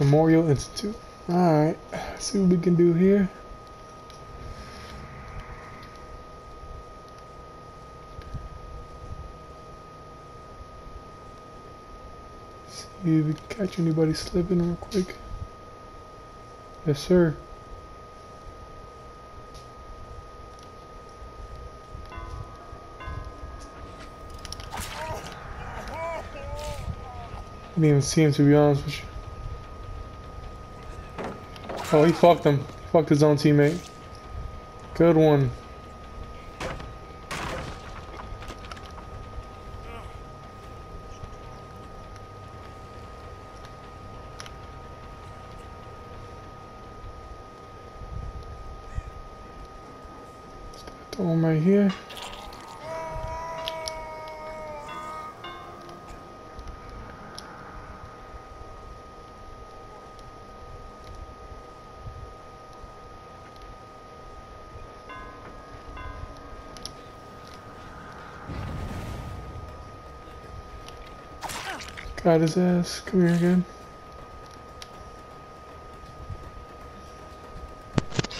Memorial Institute. Alright, see what we can do here. See if we can catch anybody slipping real quick. Yes, sir. Didn't even see him to be honest with you. Oh, he fucked him. Fucked his own teammate. Good one. Right here. Got his ass. Come here again.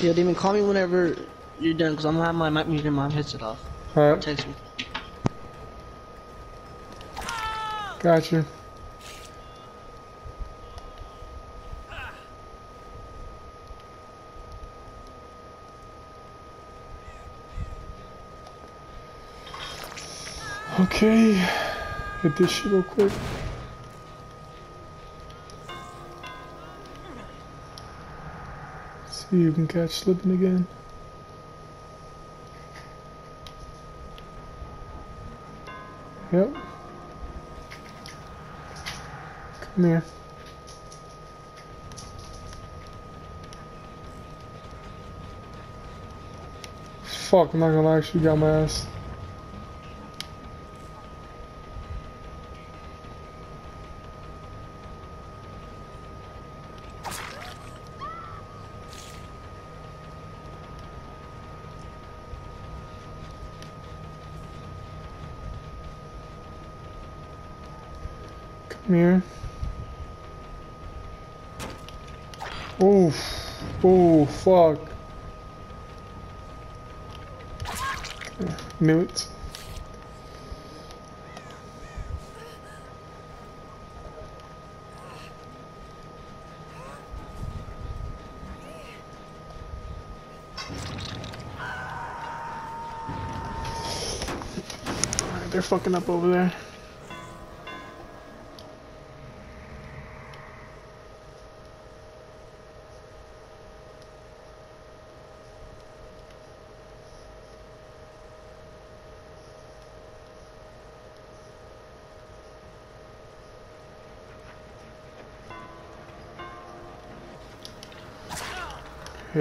Yo, Damon, call me whenever you're done, because I'm gonna have my mic muted and my headset off. Alright, Text me. Gotcha. Okay, get this shit real quick. See if you can catch slipping again. Yep. Come here. Fuck, I'm not gonna lie, she got my ass. Come here. Oof. Oh, fuck. Knew it. They're fucking up over there.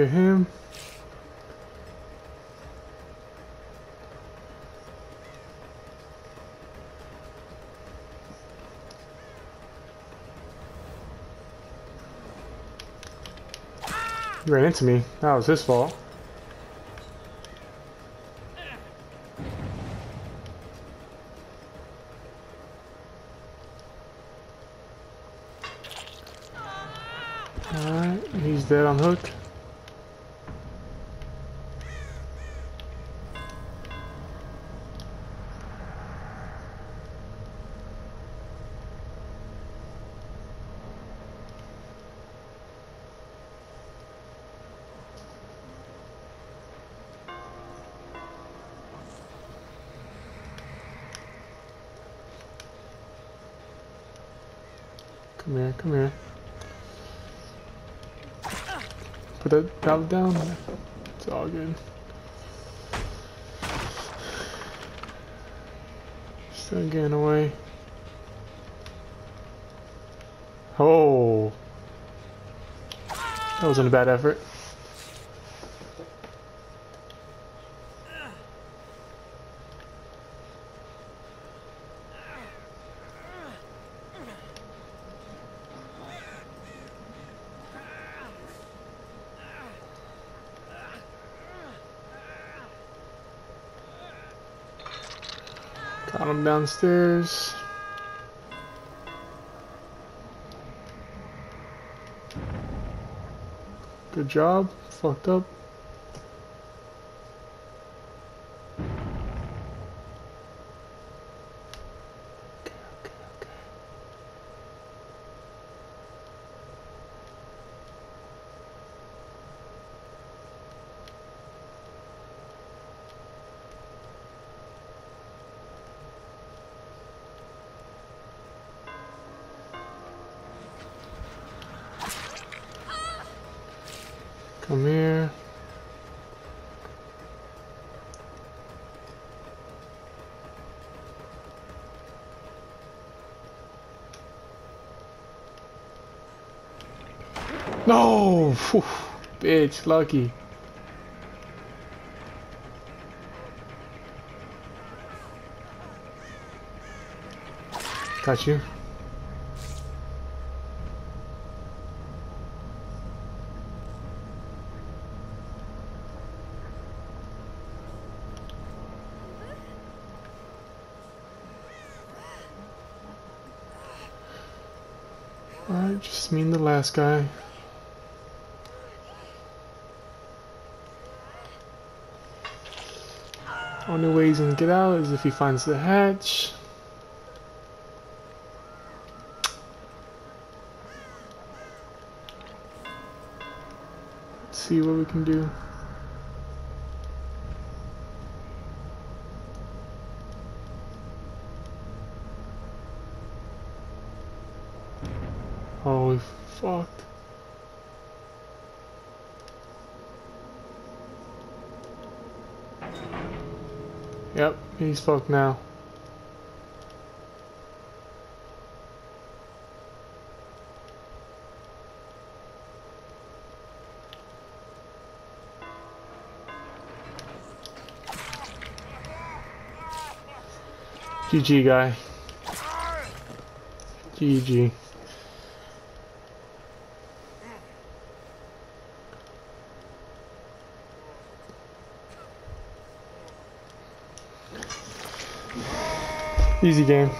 Him. He ran into me. That was his fault. Alright, he's dead on hook. Come here, come here. Put that pallet down. It's all good. Still getting away. Oh. That wasn't a bad effort. Got him downstairs. Good job. Fucked up. Come here. No! Phew, bitch, lucky. Got you. Alright, just me and the last guy. Only way he's gonna get out is if he finds the hatch. Let's see what we can do. Holy fucked. Yep, he's fucked now. GG guy. GG. Easy game.